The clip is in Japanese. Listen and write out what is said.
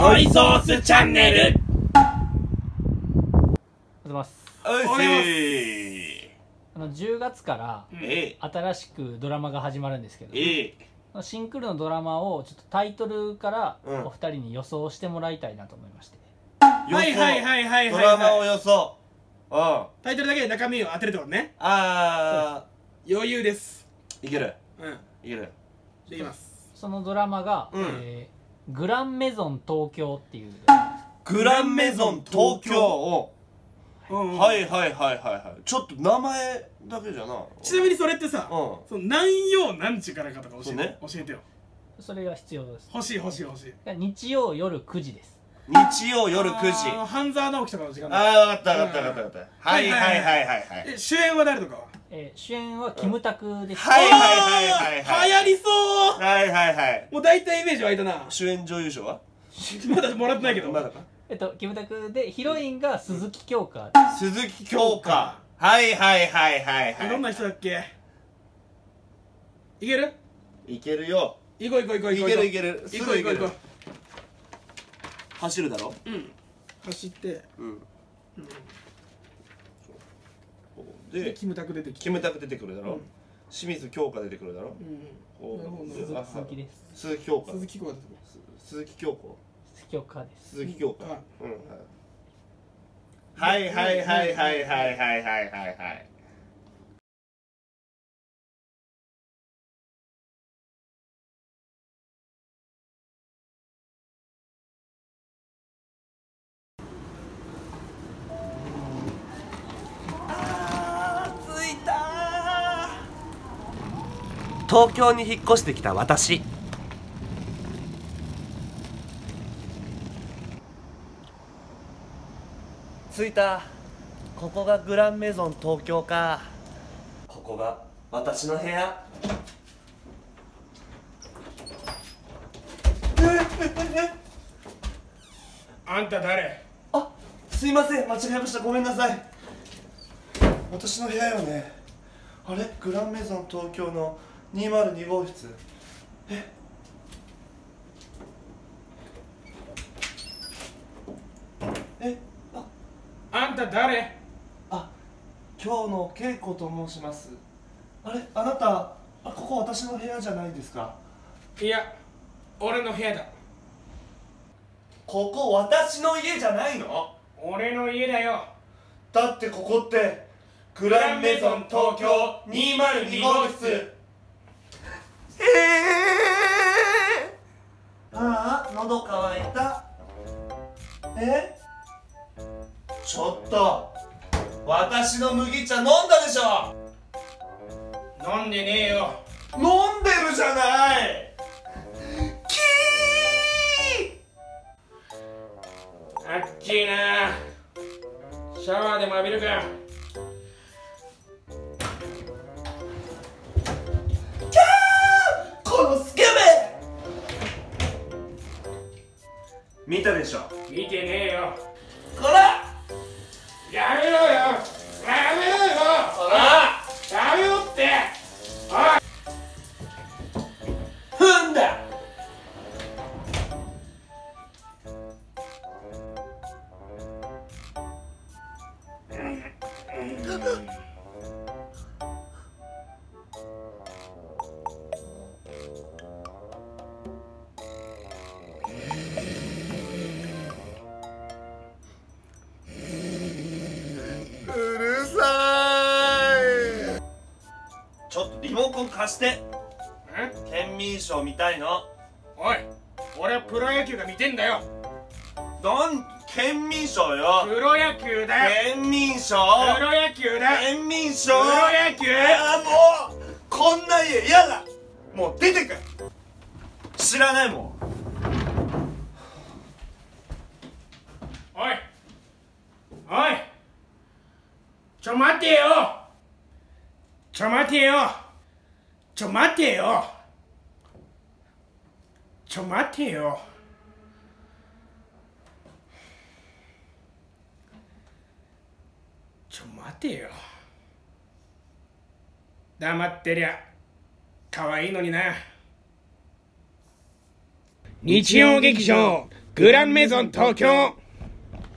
イソースチャンネル。おはようございます。おいおはようござい。せあの10月から新しくドラマが始まるんですけどええ。シンクールのドラマをちょっとタイトルからうん。お二人に予想してもらいたいなと思いまして、予想。はいはいはいはいはいドラマを予想。タイトルだけで中身を当てるってことね。あ余裕です。ーいける。うん。いける。できます。そのドラマが、うん。えーグランメゾン東京っていう。グランメゾン東京。はいはいはいはいはい。ちょっと名前だけじゃな。ちなみにそれってさうん。その何曜何時からかとか教えね。教えてよ。それが必要です。欲しい欲しい欲しい。日曜夜9時です。日曜夜9時。半沢直樹とかの時間だ。ああ分かった分かった分かった。分かったはいはいはいはい。はいえ主演は誰とかは？えー主演はキムタクです、はいはいはいはいはい。流行りそうはいはいはい。もう大体イメージ湧いたな。主演女優賞は？まだもらってないけど。まだか？えっとキムタクでヒロインが鈴木京香。鈴木京香。はいはいはいはいはい。どんな人だっけ？いける？いけるよ。行こう行こう行こうい行こう。けるいける。行こう行こう行こ走るだろ？ううん。走って。うん。ででキムタク出てきて。キムタク出てくるだろ？うん。清水京香出てくるだろ？うん鈴木です。鈴木京香。鈴木子鈴木京子。鈴木京香です。鈴木京香。はいうん。はいはいはいはいはいはいはいはいはい東京に引っ越してきた私。着いた。ここがグランメゾン東京か。ここが私の部屋。あんた誰？あすいません。間違えました。ごめんなさい。私の部屋よね。あれ？グランメゾン東京の202号室。え？え？あ。あんた誰？あ。今日の恵子と申します。あれ？あなたあここ私の部屋じゃないですか？いや俺の部屋だ。ここ私の家じゃないの？俺の家だよ。だってここってグランメゾン東京202号室ええああ喉乾いた。え？ちょっと。私の麦茶飲んだでしょ。飲んでねえよ。飲んでるじゃない。キー！あっちいな。シャワーでも浴びるか見たでしょ。見てねえよ。うるさい。ちょっとリモコン貸して。ん県民賞見たいの？おい俺はプロ野球が見てんだよ。なん県民賞よ。プロ野球だ。よ県民賞。プロ野球だ。県民賞。プロ野球？あーもうこんな家嫌だ。もう出てく知らないもんおいおいちょ待てよ。ちょ待てよ。ちょ待てよ。ちょ待てよ。ちょ待てよ。黙ってりゃ可愛いのにな。日曜劇場グランメゾン東京。